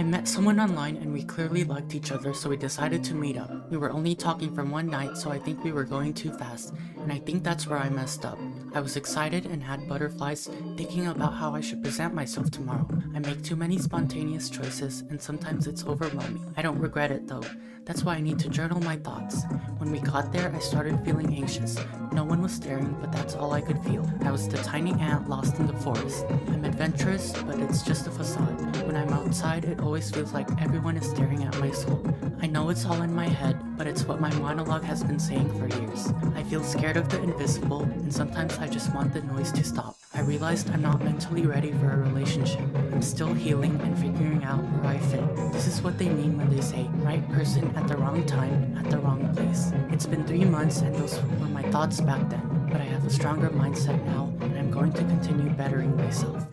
I met someone online and we clearly liked each other, so we decided to meet up. We were only talking for one night, so I think we were going too fast, and I think that's where I messed up. I was excited and had butterflies, thinking about how I should present myself tomorrow. I make too many spontaneous choices, and sometimes it's overwhelming. I don't regret it though. That's why I need to journal my thoughts. When we got there, I started feeling anxious. No one was staring, but that's all I could feel. I was the tiny ant lost in the forest. I'm adventurous, but it's just a facade. It always feels like everyone is staring at my soul. I know it's all in my head, but it's what my monologue has been saying for years. I feel scared of the invisible, and sometimes I just want the noise to stop. I realized I'm not mentally ready for a relationship. I'm still healing and figuring out where I fit. This is what they mean when they say, right person at the wrong time, at the wrong place. It's been three months and those were my thoughts back then, but I have a stronger mindset now, and I'm going to continue bettering myself.